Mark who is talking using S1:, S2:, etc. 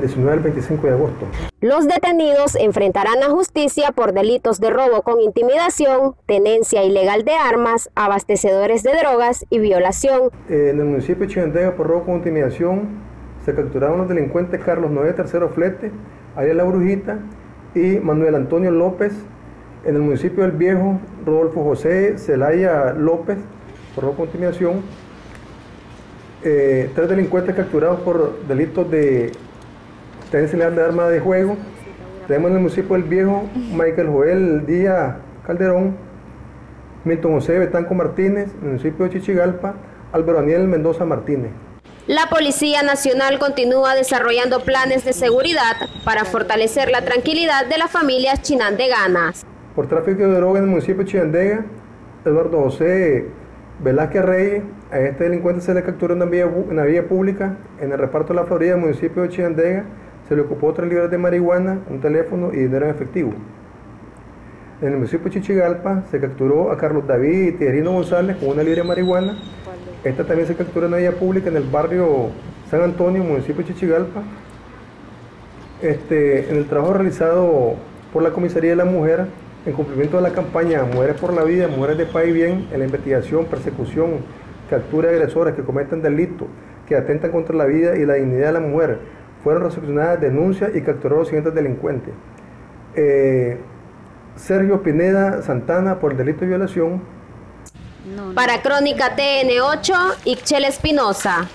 S1: 19 al 25 de agosto.
S2: Los detenidos enfrentarán a justicia por delitos de robo con intimidación, tenencia ilegal de armas, abastecedores de drogas y violación.
S1: Eh, en el municipio de Chivandega por robo con intimidación se capturaron los delincuentes Carlos Noé Tercero Flete, Ariel La Brujita y Manuel Antonio López. En el municipio del Viejo, Rodolfo José Celaya López por robo con intimidación. Eh, tres delincuentes capturados por delitos de tenencia de arma de juego. Tenemos en el municipio del Viejo Michael Joel Díaz Calderón, Milton José Betanco Martínez, municipio de Chichigalpa, Álvaro Daniel Mendoza Martínez.
S2: La Policía Nacional continúa desarrollando planes de seguridad para fortalecer la tranquilidad de las familias chinandeganas.
S1: Por tráfico de droga en el municipio de Chinandega, Eduardo José Velázquez Reyes, a este delincuente se le capturó en una vía, pública en el reparto de la Florida, municipio de Chinandega, se le ocupó tres libras de marihuana, un teléfono y dinero en efectivo. En el municipio de Chichigalpa se capturó a Carlos David Tijerino González con una libra de marihuana. Esta también se capturó en una vía pública en el barrio San Antonio, municipio de Chichigalpa. Este, en el trabajo realizado por la Comisaría de la Mujer, en cumplimiento de la campaña Mujeres por la Vida, Mujeres de Paz Bien, en la investigación, persecución, captura de agresores que cometen delitos, que atentan contra la vida y la dignidad de la mujer, fueron recepcionadas denuncias y capturados los siguientes delincuentes. Eh, Sergio Pineda Santana por el delito de violación.
S2: Para Crónica TN8, Ixchel Espinosa.